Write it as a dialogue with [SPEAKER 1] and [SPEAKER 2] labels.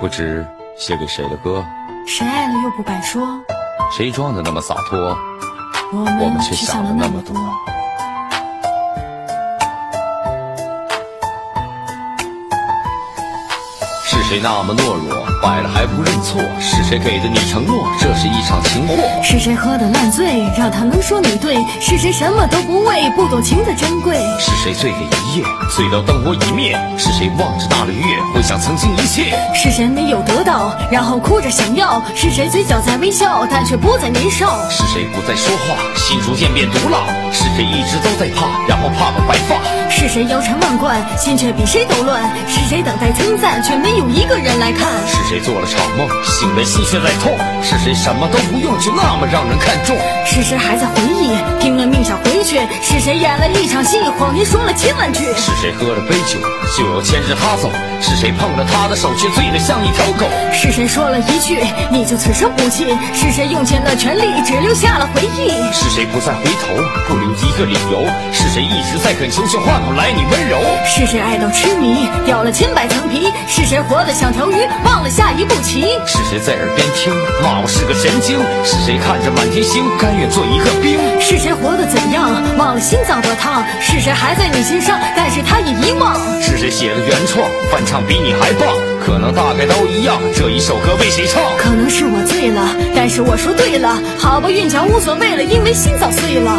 [SPEAKER 1] 不知写给谁的歌？
[SPEAKER 2] 谁爱了又不敢说，
[SPEAKER 1] 谁装的那么洒脱？
[SPEAKER 2] 我
[SPEAKER 1] 我们
[SPEAKER 2] 却
[SPEAKER 1] 却想了那
[SPEAKER 2] 么
[SPEAKER 1] 多谁那么懦弱，败了还不认错？是谁给的你承诺？这是一场情祸。
[SPEAKER 2] 是谁喝的烂醉，让他能说你对？是谁什么都不为，不懂情的珍贵？
[SPEAKER 1] 是谁醉了一夜，醉到灯火已灭？是谁望着大轮月，回想曾经一切？
[SPEAKER 2] 是谁没有得到，然后哭着想要？是谁嘴角在微笑，但却不再年少？
[SPEAKER 1] 是谁不再说话，心逐渐变毒辣？是谁一直都在怕，然后怕到白发？
[SPEAKER 2] 是谁腰缠万贯，心却比谁都乱？是谁等待称赞，却没有一个人来看？
[SPEAKER 1] 是谁做了场梦，醒来心却在痛？是谁什么都不用，却那么让人看重？
[SPEAKER 2] 是谁还在回忆，谁演了一场戏，谎言说了千万句？
[SPEAKER 1] 是谁喝了杯酒，就要牵着他走？是谁碰了他的手，却醉得像一条狗？
[SPEAKER 2] 是谁说了一句你就此生不弃？是谁用尽了全力，只留下了回忆？
[SPEAKER 1] 是谁不再回头，不留一个理由？是谁一直在恳求，却换不来你温柔？
[SPEAKER 2] 是谁爱到痴迷，掉了千百层皮？是谁活得像条鱼，忘了下一步棋？
[SPEAKER 1] 是谁在耳边听，骂我是个神经？是谁看着满天星，甘愿做一个兵？
[SPEAKER 2] 是谁活得怎样，忘了心脏的烫？是谁还在你心上，但是他已遗忘？
[SPEAKER 1] 是谁写的原创，翻唱比你还棒？可能大概都一样，这一首歌为谁唱？
[SPEAKER 2] 可能是我醉了，但是我说对了，好吧，韵脚无所谓了，因为心早碎了。